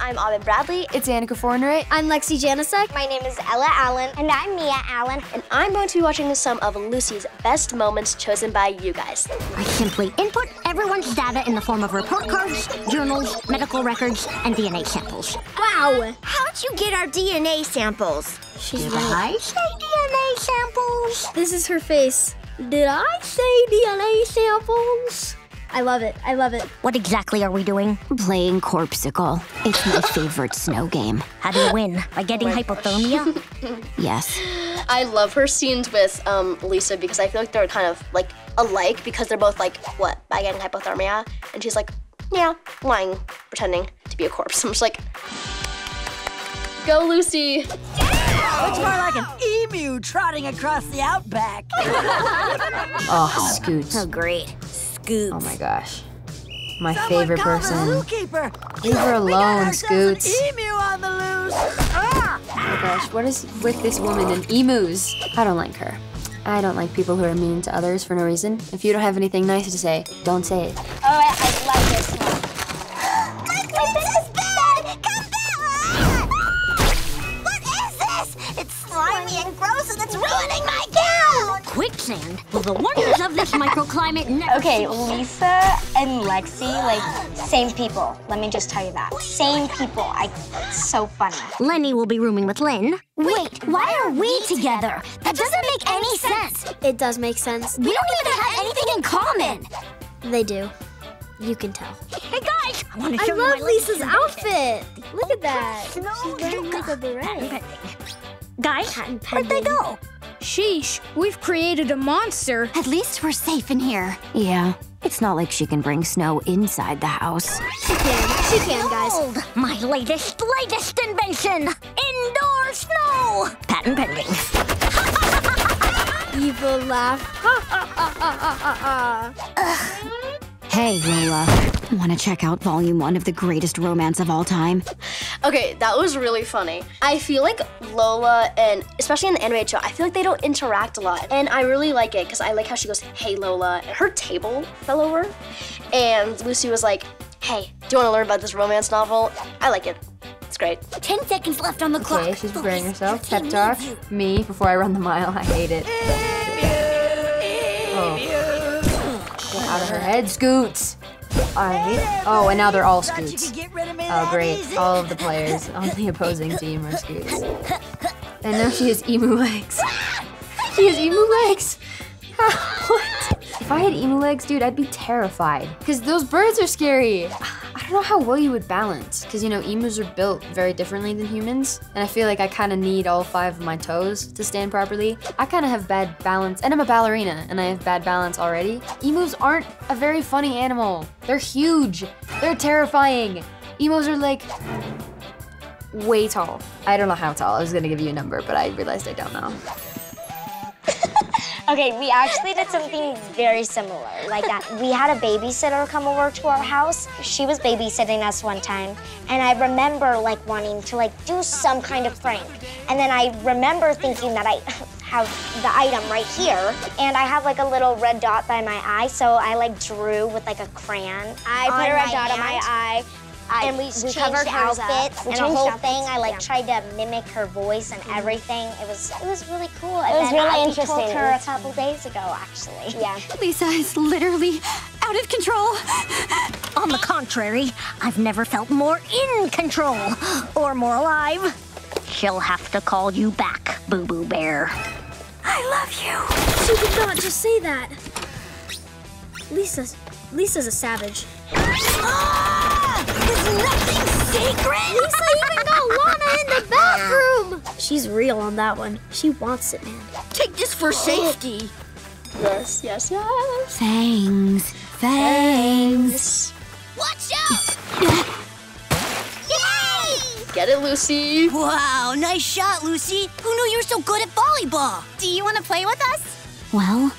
I'm Aubin Bradley. It's Annaka Fourneret. I'm Lexi Janicek. My name is Ella Allan. And I'm Mia Allan. And I'm going to be watching some of Lucy's best moments chosen by you guys. I simply input everyone's data in the form of report cards, journals, medical records, and DNA samples. Wow! How'd you get our DNA samples? She's Did right. I say DNA samples? This is her face. Did I say DNA samples? I love it. I love it. What exactly are we doing? Playing Corpsicle. It's my favorite snow game. How do you win? By getting oh hypothermia? yes. I love her scenes with um, Lisa because I feel like they're kind of like alike because they're both like, what, by getting hypothermia? And she's like, yeah, lying, pretending to be a corpse. I'm just like, go, Lucy. Looks more like an emu trotting across the outback. oh, Scoots. Oh, great. Scoots. Oh my gosh. My Someone favorite person. Leave her alone, Scoots. emu on the loose. Ah! Oh my gosh, what is with this woman and emus? I don't like her. I don't like people who are mean to others for no reason. If you don't have anything nice to say, don't say it. Oh, I, I love this one. My goodness is bad! Come back! What is this? It's slimy and gross and it's ruining quicksand. Well, the wonders of this microclimate never Okay, Lisa and Lexi, like, same people. Let me just tell you that. Same people. I, it's so funny. Lenny will be rooming with Lynn. Wait, why are we together? That doesn't make any sense. It does make sense. We don't even have anything in common. They do. You can tell. Hey guys, I want to show I love my Lisa's outfit. Look at that. She's wearing like a beret. Guys, where'd they go? Sheesh, we've created a monster. At least we're safe in here. Yeah, it's not like she can bring snow inside the house. She can. She can, guys. My latest, latest invention! Indoor snow! Patent pending. Evil laugh. Hey, Lola. Want to check out Volume 1 of the greatest romance of all time? Okay, that was really funny. I feel like Lola, and especially in the animated show, I feel like they don't interact a lot. And I really like it because I like how she goes, hey, Lola. And her table fell over. And Lucy was like, hey, do you want to learn about this romance novel? I like it. It's great. Ten seconds left on the clock. Okay, she's preparing herself. Pep talk. Me, before I run the mile. I hate it. Oh out of her head, Scoots. I oh, and now they're all Scoots. Oh, great. All of the players on the opposing team are Scoots. And now she has emu legs. She has emu legs. what? If I had emu legs, dude, I'd be terrified. Because those birds are scary. I don't know how well you would balance, because you know, emus are built very differently than humans, and I feel like I kind of need all five of my toes to stand properly. I kind of have bad balance, and I'm a ballerina, and I have bad balance already. Emus aren't a very funny animal. They're huge. They're terrifying. Emus are like way tall. I don't know how tall. I was gonna give you a number, but I realized I don't know. Okay, we actually did something very similar like that. We had a babysitter come over to our house. She was babysitting us one time, and I remember like wanting to like do some kind of prank. And then I remember thinking that I have the item right here, and I have like a little red dot by my eye, so I like drew with like a crayon. I put a red dot on my eye, I, and we, we covered outfits and the whole outfits. thing. I like yeah. tried to mimic her voice and mm-hmm. everything. It was it was really cool. It and was really I interesting. told her a couple days ago, actually. Yeah. Lisa is literally out of control. On the contrary, I've never felt more in control or more alive. She'll have to call you back, Boo Boo Bear. I love you. She did not just say that. Lisa's Lisa's a savage. Ah! Is nothing secret? Lisa even got Lana in the bathroom! She's real on that one. She wants it, man. Take this for safety. Yes, yes, yes. Thanks. Thanks. Watch out! Yay! Get it, Lucy. Wow, nice shot, Lucy. Who knew you were so good at volleyball? Do you want to play with us? Well,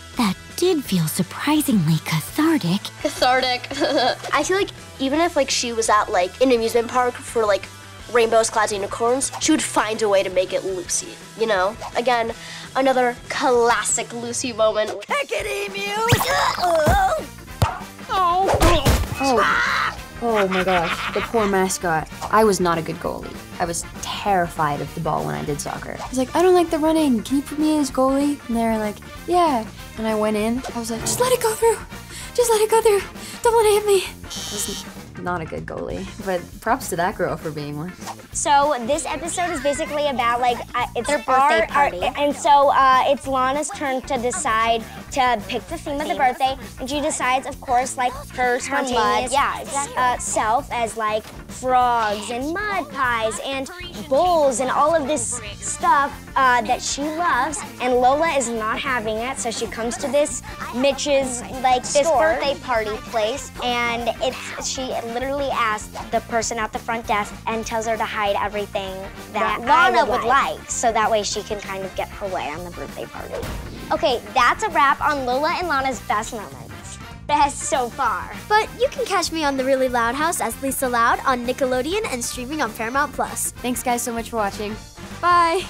did feel surprisingly cathartic. Cathartic. I feel like even if like she was at like an amusement park for like rainbows, clouds, unicorns, she would find a way to make it Lucy. You know? Again, another classic Lucy moment. Heck it, emu! Oh. oh. Oh. Oh my gosh, the poor mascot. I was not a good goalie. I was terrified of the ball when I did soccer. I was like, I don't like the running. Can you put me as goalie? And they were like, yeah. And I went in. I was like, just let it go through. Just let it go through. Don't let it hit me. Was not a good goalie, but props to that girl for being one. So this episode is basically about like uh, it's Their birthday our- our- party. and so uh, it's Lana's turn to decide to pick the theme of the birthday, and she decides, of course, like her spontaneous yeah, exactly. uh, self as like frogs and mud pies and bowls and all of this stuff uh, that she loves. And Lola is not having it, so she comes to this Mitch's like This store. birthday party place. and it's she literally asked the person at the front desk and tells her to hide everything that, That Lana would like, so that way she can kind of get her way on the birthday party. Okay, that's a wrap on Lola and Lana's best moments. Best so far. But you can catch me on The Really Loud House as Lisa Loud on Nickelodeon and streaming on Paramount Plus. Thanks guys so much for watching. Bye.